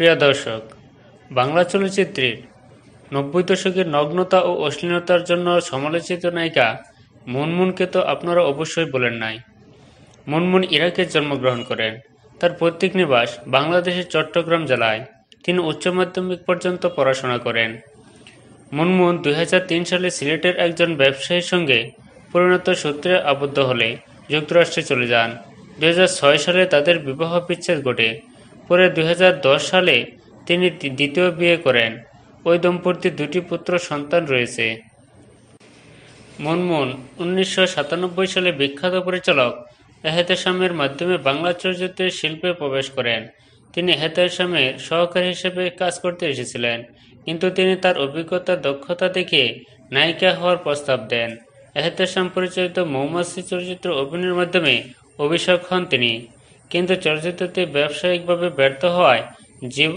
প্রিয় দর্শক, বাংলা চলচ্চিত্রের নব্বই দশকের নগ্নতা ও অশ্লীলতার জন্য সমালোচিত নায়িকা মুনমুনকে তো আপনারা অবশ্যই বলেন নাই। মুনমুন ইরাকে জন্মগ্রহণ করেন। তার পৈতৃক নিবাস বাংলাদেশের চট্টগ্রাম জেলায়। তিনি উচ্চ মাধ্যমিক পর্যন্ত পড়াশোনা করেন। মুনমুন দুই হাজার তিন সালে সিলেটের একজন ব্যবসায়ীর সঙ্গে পরিণত সূত্রে আবদ্ধ হলে যুক্তরাষ্ট্রে চলে যান। দু হাজার ছয় সালে তাদের বিবাহ বিচ্ছেদ ঘটে। পরে দু হাজার দশ সালে তিনি দ্বিতীয় বিয়ে করেন। ওই দম্পতির দুটি পুত্র সন্তান রয়েছে। মুনমুন উনিশশো সালে বিখ্যাত পরিচালক এহেতেশামের মাধ্যমে বাংলা চলচ্চিত্রের শিল্পে প্রবেশ করেন। তিনি এহেতেশামের সহকারী হিসেবে কাজ করতে এসেছিলেন, কিন্তু তিনি তার অভিজ্ঞতা, দক্ষতা দেখে নায়িকা হওয়ার প্রস্তাব দেন। এহেতেশাম পরিচালিত মৌমাছি চলচ্চিত্র অভিনয়ের মাধ্যমে অভিষেক হন তিনি। কিন্তু চলচ্চিত্রটি ব্যবসায়িকভাবে ব্যর্থ হওয়ায় জীব,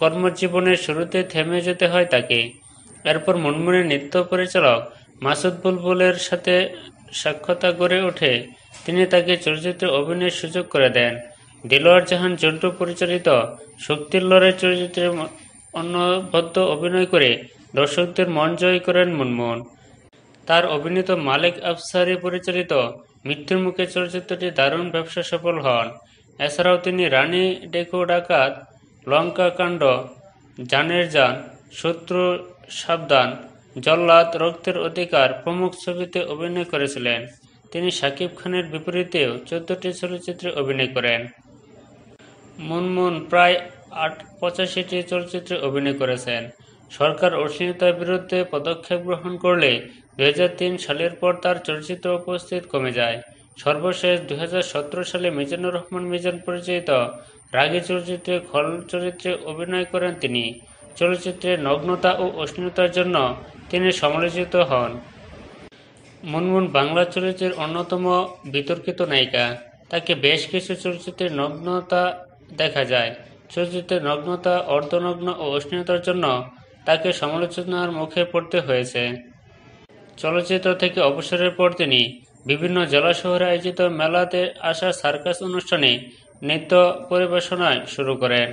কর্মজীবনের শুরুতে থেমে যেতে হয় তাকে। এরপর মুনমুনের নৃত্য পরিচালক মাসুদ বুলবুলের সাথে সাক্ষাৎ গড়ে ওঠে। তিনি তাকে চলচ্চিত্রে অভিনয়ের সুযোগ করে দেন। দিলওয়ার জাহান জন্টু পরিচালিত শক্তির লড়াই চলচ্চিত্রে অনবদ্য অভিনয় করে দর্শকদের মন জয় করেন মুনমুন। তার অভিনীত মালিক আফসারি পরিচালিত মৃত্যুর মুখে চলচ্চিত্রটি দারুণ ব্যবসা সফল হন। এছাড়াও তিনি রানী ডেকো ডাকাত, লঙ্কা কাণ্ড, জানের জান, শত্রু সাবধান, জল্লাদ রক্তের অধিকার প্রমুখ ছবিতে অভিনয় করেছিলেন। তিনি শাকিব খানের বিপরীতেও চোদ্দটি চলচ্চিত্রে অভিনয় করেন। মুনমুন প্রায় আট, পঁচাশিটি চলচ্চিত্রে অভিনয় করেছেন। সরকার অশ্লীলতার বিরুদ্ধে পদক্ষেপ গ্রহণ করলে দু হাজার তিন সালের পর তার চলচ্চিত্র উপস্থিত কমে যায়। সর্বশেষ দু হাজার সতেরো সালে মিজানুর রহমান মিজান পরিচালিত রাগী চলচ্চিত্রে খল চরিত্রে অভিনয় করেন তিনি। চলচ্চিত্রে নগ্নতা ও অশ্লীলতার জন্য তিনি সমালোচিত হন। মুনমুন বাংলা চলচ্চিত্রের অন্যতম বিতর্কিত নায়িকা। তাকে বেশ কিছু চলচ্চিত্রে নগ্নতা দেখা যায়। চলচ্চিত্রের নগ্নতা, অর্ধনগ্ন ও অশ্লীলতার জন্য তাকে সমালোচনার মুখে পড়তে হয়েছে। চলচ্চিত্র থেকে অবসরের পর তিনি বিভিন্ন জেলা শহরে আয়োজিত মেলাতে আসা সার্কাস অনুষ্ঠানে নৃত্য পরিবেশনায় শুরু করেন